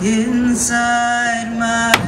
inside my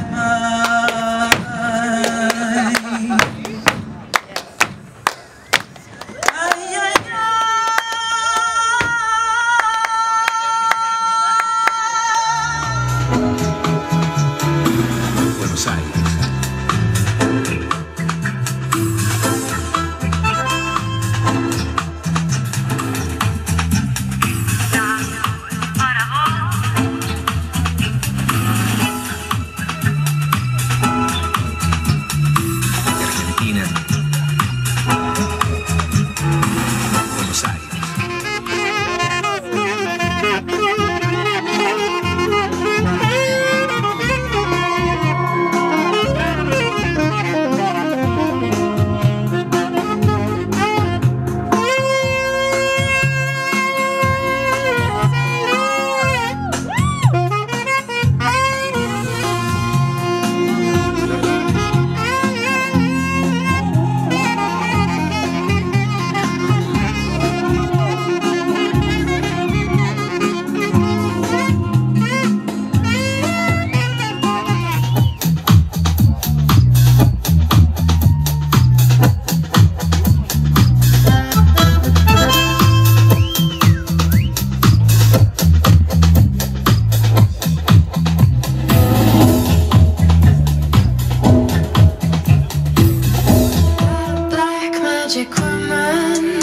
magic woman.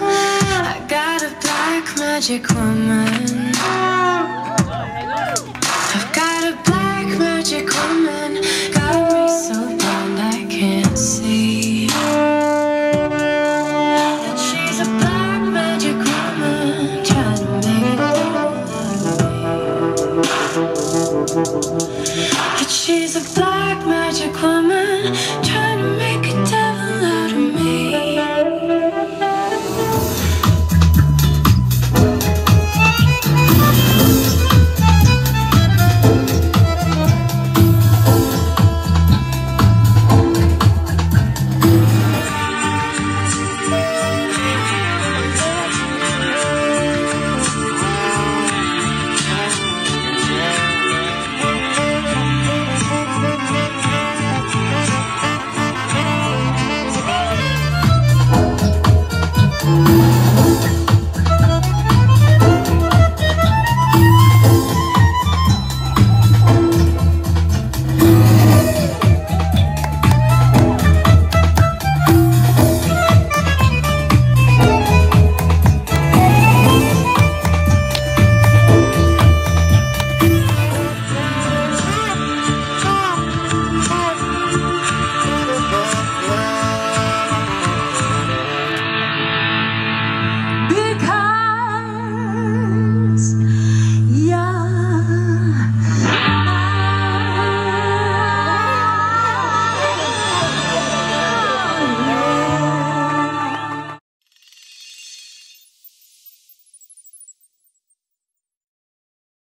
I got a black magic woman. I've got a black magic woman. Got me so blind I can't see. That she's a black magic woman. Trying to make me. That she's a black magic woman